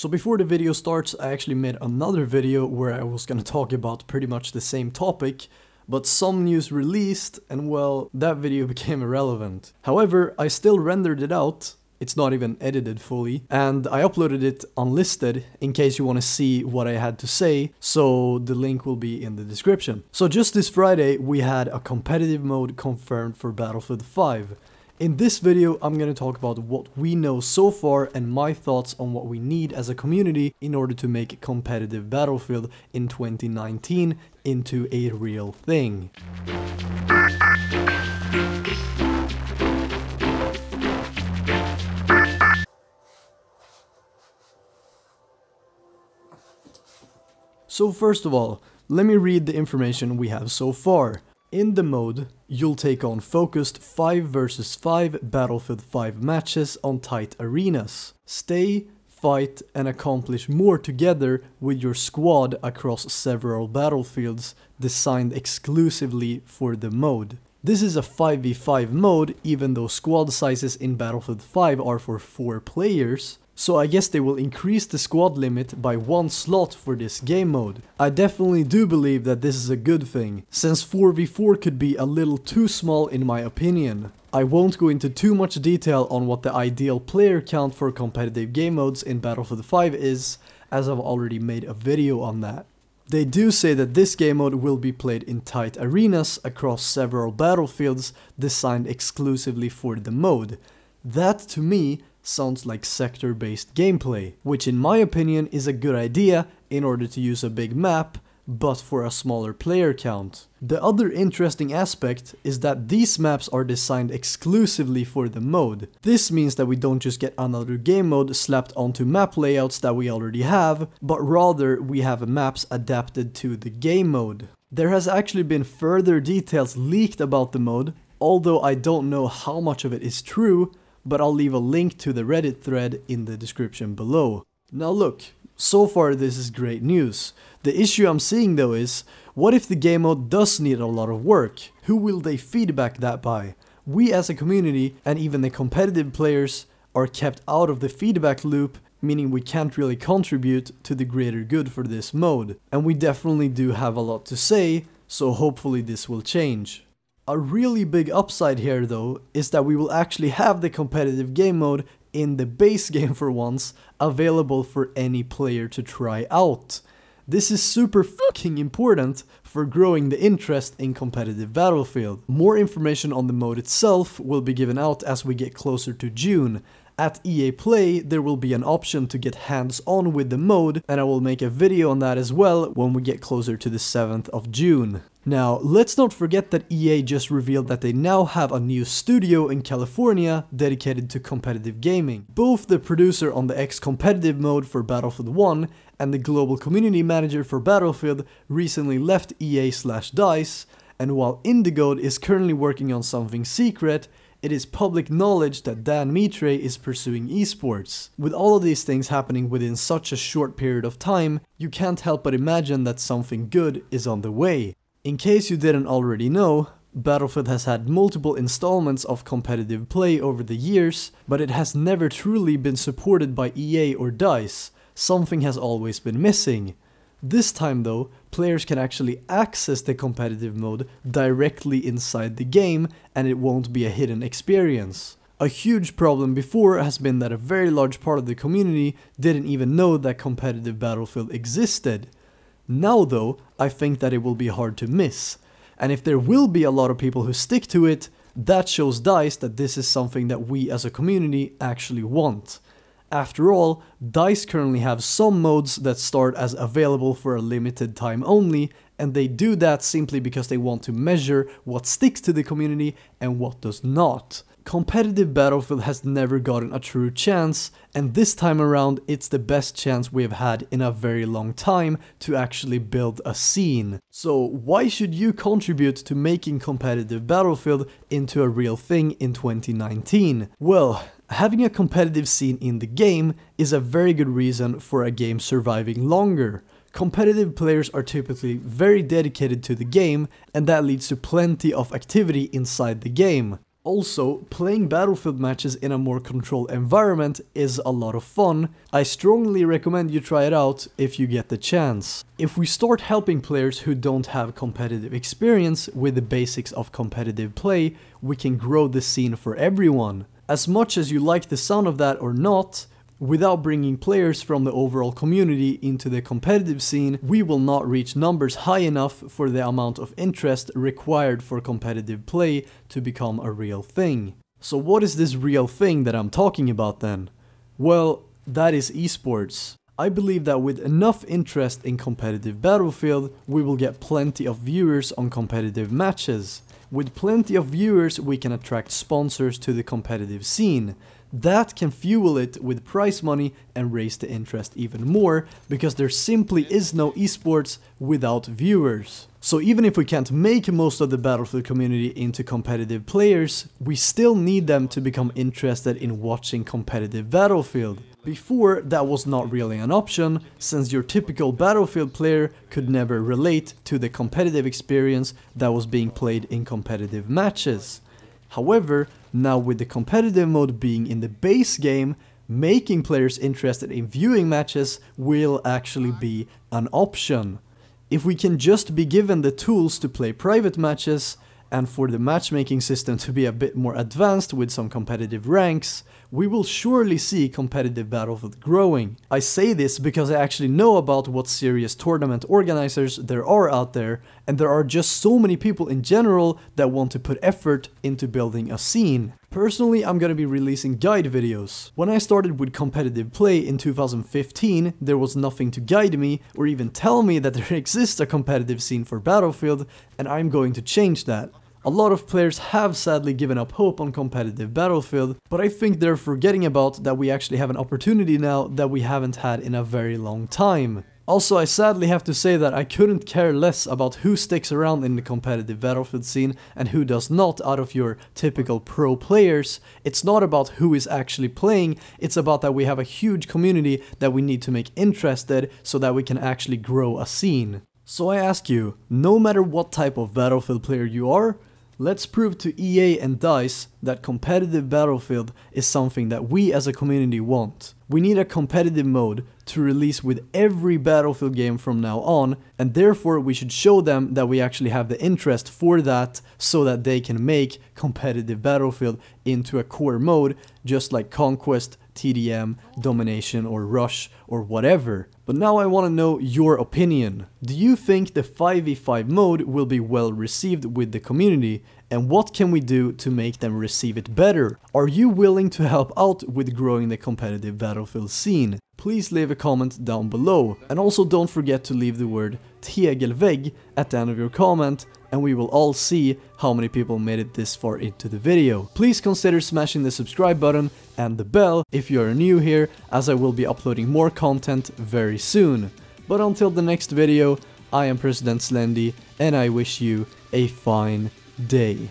So before the video starts, I actually made another video where I was gonna talk about pretty much the same topic, but some news released and well, that video became irrelevant. However, I still rendered it out, it's not even edited fully, and I uploaded it unlisted in case you want to see what I had to say, so the link will be in the description. So just this Friday, we had a competitive mode confirmed for Battlefield 5. In this video, I'm gonna talk about what we know so far and my thoughts on what we need as a community in order to make competitive Battlefield in 2019 into a real thing. So first of all, let me read the information we have so far. In the mode, you'll take on focused 5 vs 5 Battlefield 5 matches on tight arenas. Stay, fight and accomplish more together with your squad across several battlefields designed exclusively for the mode. This is a 5v5 mode even though squad sizes in Battlefield 5 are for 4 players, so I guess they will increase the squad limit by one slot for this game mode. I definitely do believe that this is a good thing, since 4v4 could be a little too small in my opinion. I won't go into too much detail on what the ideal player count for competitive game modes in Battlefield 5 is, as I've already made a video on that. They do say that this game mode will be played in tight arenas across several battlefields designed exclusively for the mode. That to me sounds like sector-based gameplay, which in my opinion is a good idea in order to use a big map, but for a smaller player count. The other interesting aspect is that these maps are designed exclusively for the mode. This means that we don't just get another game mode slapped onto map layouts that we already have, but rather we have maps adapted to the game mode. There has actually been further details leaked about the mode, although I don't know how much of it is true, but I'll leave a link to the Reddit thread in the description below. Now look, so far this is great news. The issue I'm seeing though is, what if the game mode does need a lot of work? Who will they feedback that by? We as a community, and even the competitive players, are kept out of the feedback loop meaning we can't really contribute to the greater good for this mode. And we definitely do have a lot to say, so hopefully this will change. A really big upside here though is that we will actually have the competitive game mode in the base game for once available for any player to try out. This is super fucking important for growing the interest in competitive Battlefield. More information on the mode itself will be given out as we get closer to June, at EA Play, there will be an option to get hands-on with the mode, and I will make a video on that as well when we get closer to the 7th of June. Now, let's not forget that EA just revealed that they now have a new studio in California dedicated to competitive gaming. Both the producer on the X competitive mode for Battlefield 1 and the global community manager for Battlefield recently left EA slash DICE, and while Indigo is currently working on something secret, it is public knowledge that Dan Mitre is pursuing esports. With all of these things happening within such a short period of time, you can't help but imagine that something good is on the way. In case you didn't already know, Battlefield has had multiple installments of competitive play over the years, but it has never truly been supported by EA or DICE. Something has always been missing. This time though, players can actually access the competitive mode directly inside the game and it won't be a hidden experience. A huge problem before has been that a very large part of the community didn't even know that competitive Battlefield existed. Now though, I think that it will be hard to miss. And if there will be a lot of people who stick to it, that shows DICE that this is something that we as a community actually want. After all, DICE currently have some modes that start as available for a limited time only, and they do that simply because they want to measure what sticks to the community and what does not. Competitive Battlefield has never gotten a true chance, and this time around it's the best chance we have had in a very long time to actually build a scene. So why should you contribute to making competitive Battlefield into a real thing in 2019? Well, Having a competitive scene in the game is a very good reason for a game surviving longer. Competitive players are typically very dedicated to the game and that leads to plenty of activity inside the game. Also, playing Battlefield matches in a more controlled environment is a lot of fun. I strongly recommend you try it out if you get the chance. If we start helping players who don't have competitive experience with the basics of competitive play, we can grow the scene for everyone. As much as you like the sound of that or not, Without bringing players from the overall community into the competitive scene, we will not reach numbers high enough for the amount of interest required for competitive play to become a real thing. So what is this real thing that I'm talking about then? Well, that is esports. I believe that with enough interest in competitive Battlefield, we will get plenty of viewers on competitive matches. With plenty of viewers, we can attract sponsors to the competitive scene. That can fuel it with prize money and raise the interest even more, because there simply is no esports without viewers. So even if we can't make most of the Battlefield community into competitive players, we still need them to become interested in watching competitive Battlefield. Before, that was not really an option, since your typical Battlefield player could never relate to the competitive experience that was being played in competitive matches. However, now with the competitive mode being in the base game, making players interested in viewing matches will actually be an option. If we can just be given the tools to play private matches, and for the matchmaking system to be a bit more advanced with some competitive ranks, we will surely see competitive Battlefield growing. I say this because I actually know about what serious tournament organizers there are out there, and there are just so many people in general that want to put effort into building a scene. Personally, I'm gonna be releasing guide videos. When I started with competitive play in 2015, there was nothing to guide me or even tell me that there exists a competitive scene for Battlefield, and I'm going to change that. A lot of players have sadly given up hope on competitive Battlefield, but I think they're forgetting about that we actually have an opportunity now that we haven't had in a very long time. Also, I sadly have to say that I couldn't care less about who sticks around in the competitive Battlefield scene and who does not out of your typical pro players. It's not about who is actually playing, it's about that we have a huge community that we need to make interested so that we can actually grow a scene. So I ask you, no matter what type of Battlefield player you are, Let's prove to EA and DICE that competitive Battlefield is something that we as a community want. We need a competitive mode to release with every Battlefield game from now on, and therefore we should show them that we actually have the interest for that so that they can make competitive Battlefield into a core mode, just like Conquest, TDM, Domination, or Rush, or whatever. But now I want to know your opinion. Do you think the 5v5 mode will be well received with the community? And what can we do to make them receive it better? Are you willing to help out with growing the competitive Battlefield scene? Please leave a comment down below. And also don't forget to leave the word tegelvägg at the end of your comment and we will all see how many people made it this far into the video. Please consider smashing the subscribe button and the bell if you are new here as I will be uploading more content very soon. But until the next video, I am President Slendy and I wish you a fine day.